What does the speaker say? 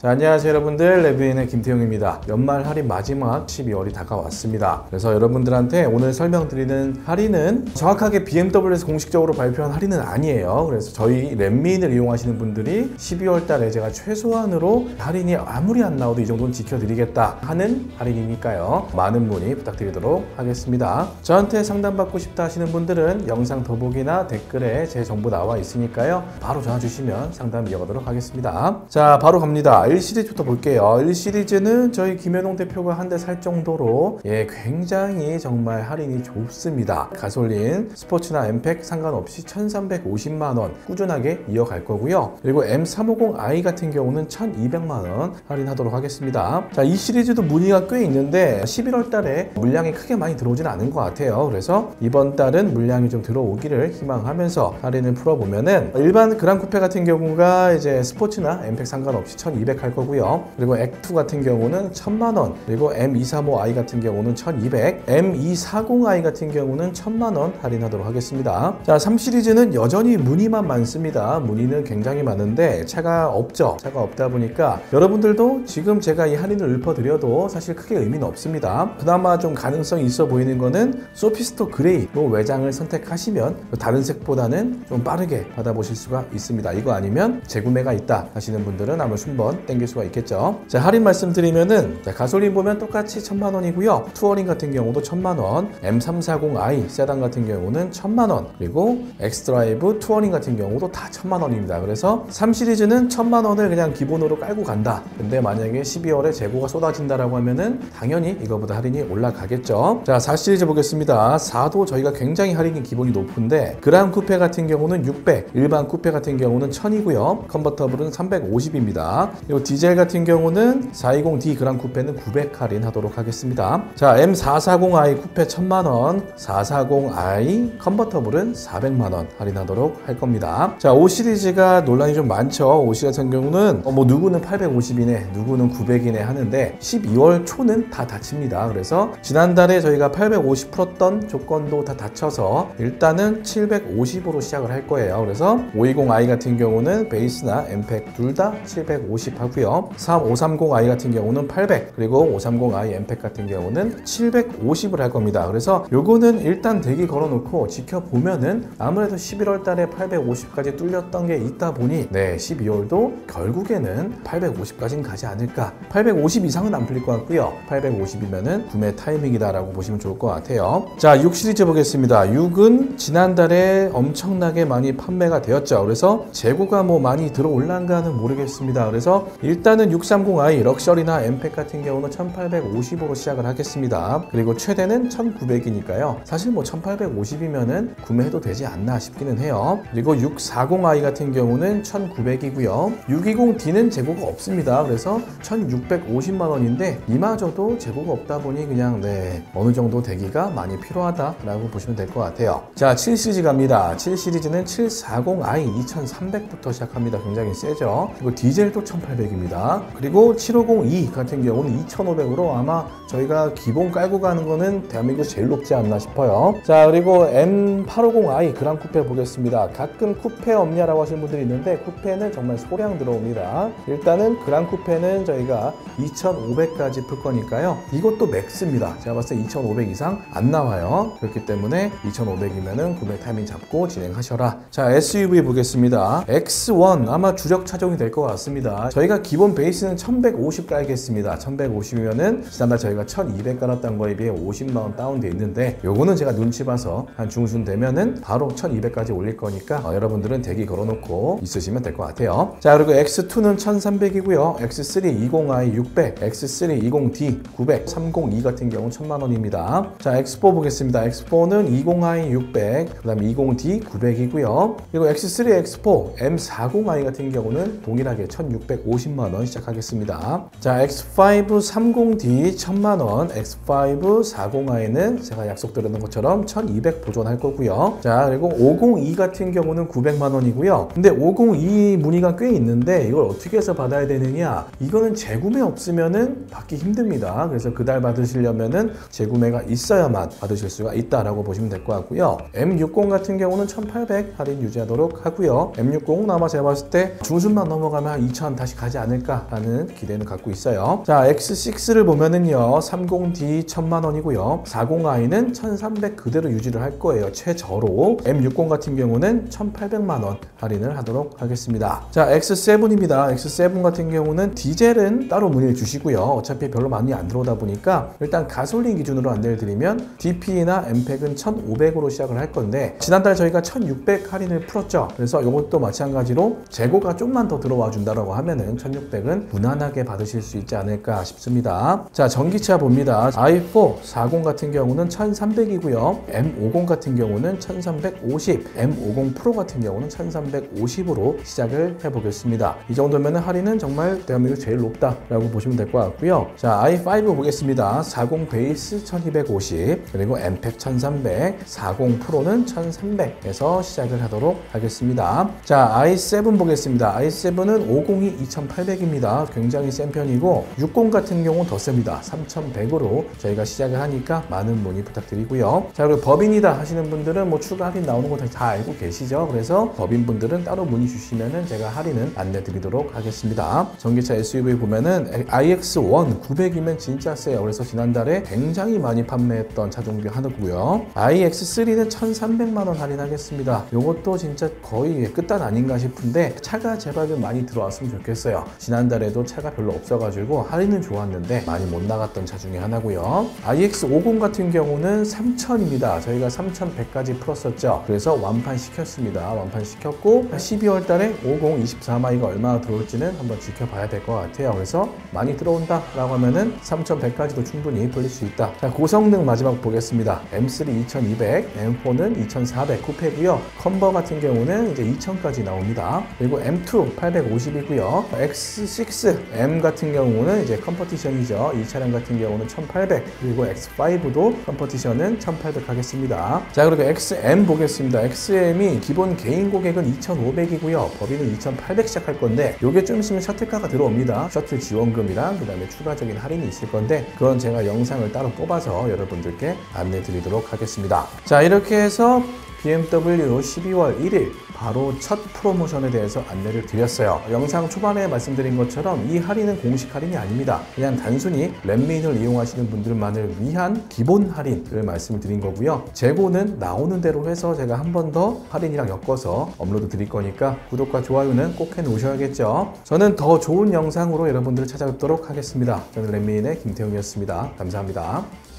자, 안녕하세요 여러분들 레뷰인의 김태용입니다. 연말 할인 마지막 12월이 다가왔습니다. 그래서 여러분들한테 오늘 설명드리는 할인은 정확하게 BMW에서 공식적으로 발표한 할인은 아니에요. 그래서 저희 랩미인을 이용하시는 분들이 12월 달에 제가 최소한으로 할인이 아무리 안 나와도 이 정도는 지켜드리겠다 하는 할인이니까요. 많은 문의 부탁드리도록 하겠습니다. 저한테 상담받고 싶다 하시는 분들은 영상 더보기나 댓글에 제 정보 나와 있으니까요. 바로 전화 주시면 상담 이어가도록 하겠습니다. 자, 바로 갑니다. 1 시리즈부터 볼게요. 1 시리즈는 저희 김현웅 대표가 한 대 살 정도로 예, 굉장히 정말 할인이 좋습니다. 가솔린, 스포츠나 엠팩 상관없이 1,350만 원 꾸준하게 이어갈 거고요. 그리고 M350i 같은 경우는 1,200만 원 할인하도록 하겠습니다. 자, 이 시리즈도 문의가 꽤 있는데 11월 달에 물량이 크게 많이 들어오지는 않은 것 같아요. 그래서 이번 달은 물량이 좀 들어오기를 희망하면서 할인을 풀어보면은 일반 그랑 쿠페 같은 경우가 이제 스포츠나 엠팩 상관없이 1,200할 거고요. 그리고 액2 같은 경우는 1000만 원, 그리고 M235i 같은 경우는 1200, M240i 같은 경우는 1000만 원 할인하도록 하겠습니다. 자, 3 시리즈는 여전히 문의만 많습니다. 문의는 굉장히 많은데 차가 없죠. 차가 없다 보니까 여러분들도 지금 제가 이 할인을 읊어드려도 사실 크게 의미는 없습니다. 그나마 좀 가능성이 있어 보이는 거는 Sophisto Grey로 외장을 선택하시면 다른 색보다는 좀 빠르게 받아보실 수가 있습니다. 이거 아니면 재구매가 있다 하시는 분들은 아마 순번 땡길 수가 있겠죠. 자, 할인 말씀드리면은 자, 가솔린 보면 똑같이 1000만 원이고요. Touring 같은 경우도 1000만 원, M340i 세단 같은 경우는 1000만 원, 그리고 xDrive Touring 같은 경우도 다 1000만 원입니다. 그래서 3 시리즈는 1000만 원을 그냥 기본으로 깔고 간다. 근데 만약에 12월에 재고가 쏟아진다라고 하면은 당연히 이거보다 할인이 올라가겠죠. 자, 4시리즈 보겠습니다. 4도 저희가 굉장히 할인이 기본이 높은데 Gran Coupe 같은 경우는 600, 일반 쿠페 같은 경우는 1000이고요. 컨버터블은 350입니다. 그리고 디젤 같은 경우는 420D 그랑 쿠페는 900 할인 하도록 하겠습니다. 자, M440i 쿠페 1000만원, 440i 컨버터블은 400만원 할인하도록 할 겁니다. 자, 5 시리즈가 논란이 좀 많죠. 5 시리즈 같은 경우는 어, 뭐 누구는 850이네, 누구는 900이네 하는데 12월 초는 다 닫힙니다. 그래서 지난달에 저희가 850 풀었던 조건도 다 닫혀서 일단은 750으로 시작을 할 거예요. 그래서 520i 같은 경우는 베이스나 엠팩 둘 다 750 하고 요. 3530i 같은 경우는 800 그리고 530i 엠팩 같은 경우는 750을 할 겁니다. 그래서 요거는 일단 대기 걸어놓고 지켜보면은 아무래도 11월 달에 850까지 뚫렸던 게 있다 보니 네 12월도 결국에는 850까지는 가지 않을까. 850 이상은 안 풀릴 것 같고요. 850이면은 구매 타이밍이다라고 보시면 좋을 것 같아요. 자 6 시리즈 보겠습니다. 6은 지난달에 엄청나게 많이 판매가 되었죠. 그래서 재고가 뭐 많이 들어올란가는 모르겠습니다. 그래서 일단은 630i 럭셔리나 엠팩 같은 경우는 1850으로 시작을 하겠습니다. 그리고 최대는 1900이니까요. 사실 뭐 1850이면은 구매해도 되지 않나 싶기는 해요. 그리고 640i 같은 경우는 1900이고요. 620D는 재고가 없습니다. 그래서 1650만 원인데 이마저도 재고가 없다 보니 그냥 네 어느 정도 대기가 많이 필요하다라고 보시면 될 것 같아요. 자 7시리즈 갑니다. 7 시리즈는 740i 2300부터 시작합니다. 굉장히 세죠. 그리고 디젤도 1800 입니다. 그리고 750E 같은 경우는 2500으로 아마 저희가 기본 깔고 가는 거는 대한민국에서 제일 높지 않나 싶어요. 자 그리고 M850i Gran Coupe 보겠습니다. 가끔 쿠페 없냐라고 하시는 분들이 있는데 쿠페는 정말 소량 들어옵니다. 일단은 Gran Coupe는 저희가 2500까지 풀 거니까요. 이것도 max입니다. 제가 봤을 때 2500 이상 안 나와요. 그렇기 때문에 2500이면은 구매 타이밍 잡고 진행하셔라. 자 SUV 보겠습니다. X1 아마 주력 차종이 될 것 같습니다 저희가 기본 베이스는 1150 깔겠습니다. 1150이면은 지난달 저희가 1200 깔았던 거에 비해 50만원 다운돼 있는데 요거는 제가 눈치 봐서 한 중순 되면은 바로 1200까지 올릴 거니까 어, 여러분들은 대기 걸어놓고 있으시면 될 것 같아요. 자 그리고 X2는 1300이고요. X3 20i 600 X3 20D 900 302 같은 경우는 1000만원입니다. 자 X4 보겠습니다. X4는 20i 600 그 다음에 20D 900이고요. 그리고 X3 X4 M40i 같은 경우는 동일하게 1650 만원 시작하겠습니다. 자 X5 30D 1000만원 X5 40i는 제가 약속드렸던 것처럼 1200 보존할 거고요. 자 그리고 502 같은 경우는 900만원이고요. 근데 502 문의가 꽤 있는데 이걸 어떻게 해서 받아야 되느냐? 이거는 재구매 없으면은 받기 힘듭니다. 그래서 그달 받으시려면은 재구매가 있어야만 받으실 수가 있다라고 보시면 될 것 같고요. M60 같은 경우는 1800 할인 유지하도록 하고요. M60은 아마 제가 봤을 때 중순만 넘어가면 한 2000 다시 가지 하지 않을까라는 기대는 갖고 있어요. 자, X6를 보면은요, 30D 1000만 원이고요. 40i는 1300 그대로 유지를 할 거예요. 최저로. M60 같은 경우는 1800만 원 할인을 하도록 하겠습니다. 자, X7입니다. X7 같은 경우는 디젤은 따로 문의를 주시고요. 어차피 별로 많이 안 들어오다 보니까 일단 가솔린 기준으로 안내를 드리면 DP나 MPEC은 1500으로 시작을 할 건데 지난달 저희가 1600 할인을 풀었죠. 그래서 이것도 마찬가지로 재고가 좀만 더 들어와 준다라고 하면은 1600은 무난하게 받으실 수 있지 않을까 싶습니다. 자, 전기차 봅니다. i4 40 같은 경우는 1300이고요. M50 같은 경우는 1350, M50 프로 같은 경우는 1350으로 시작을 해보겠습니다. 이 정도면 할인은 정말 대한민국 제일 높다라고 보시면 될 것 같고요. 자, i5 보겠습니다. 40 베이스 1250, 그리고 MPEC 1300, 40 프로는 1300에서 시작을 하도록 하겠습니다. 자, i7 보겠습니다. i7은 502 2800입니다. 굉장히 센 편이고 60 같은 경우는 더 셉니다. 3100으로 저희가 시작을 하니까 많은 문의 부탁드리고요. 자, 그리고 법인이다 하시는 분들은 뭐 추가 할인 나오는 거 다 알고 계시죠? 그래서 법인분들은 따로 문의 주시면은 제가 할인은 안내 드리도록 하겠습니다. 전기차 SUV 보면은 iX1 900이면 진짜 세요. 그래서 지난달에 굉장히 많이 판매했던 차 중에 하나고요. iX3는 1,300만 원 할인하겠습니다. 이것도 진짜 거의 끝단 아닌가 싶은데 차가 제발 좀 많이 들어왔으면 좋겠어요. 지난달에도 차가 별로 없어가지고 할인은 좋았는데 많이 못 나갔던 차 중에 하나고요. iX50 같은 경우는 3,000입니다. 저희가 3,100까지 풀었었죠. 그래서 완판 시켰습니다. 완판 시켰고 12월 달에 50 24마이가 얼마나 들어올지는 한번 지켜봐야 될 것 같아요. 그래서 많이 들어온다 라고 하면은 3,100까지도 충분히 풀릴 수 있다. 자, 고성능 마지막 보겠습니다. M3 2200, M4는 2400 쿠페고요. 컨버 같은 경우는 이제 2000까지 나옵니다. 그리고 M2 850이고요. X6 M 같은 경우는 이제 Competition이죠. 이 차량 같은 경우는 1800 그리고 X5도 Competition은 1800 하겠습니다. 자 그리고 XM 보겠습니다. XM이 기본 개인 고객은 2500이고요. 법인은 2800 시작할 건데 이게 좀 있으면 셔틀카가 들어옵니다. 셔틀 지원금이랑 그 다음에 추가적인 할인이 있을 건데 그건 제가 영상을 따로 뽑아서 여러분들께 안내 드리도록 하겠습니다. 자 이렇게 해서 BMW 12월 1일 바로 첫 프로모션에 대해서 안내를 드렸어요. 영상 초반에 말씀드린 것처럼 이 할인은 공식 할인이 아닙니다. 그냥 단순히 랜민을 이용하시는 분들만을 위한 기본 할인을 말씀을 드린 거고요. 재고는 나오는 대로 해서 제가 한 번 더 할인이랑 엮어서 업로드 드릴 거니까 구독과 좋아요는 꼭 해 놓으셔야겠죠. 저는 더 좋은 영상으로 여러분들을 찾아뵙도록 하겠습니다. 저는 랜민의 김태웅이었습니다. 감사합니다.